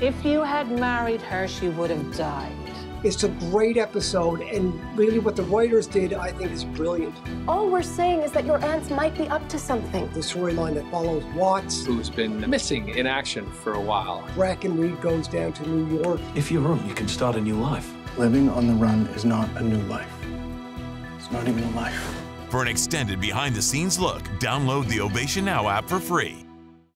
If you had married her, she would have died. It's a great episode, and really what the writers did, I think, is brilliant. All we're saying is that your aunts might be up to something. The storyline that follows Watts, who's been missing in action for a while. Brackenreid goes down to New York. If you're you can start a new life. Living on the run is not a new life. It's not even a life. For an extended behind the scenes look, download the Ovation Now app for free.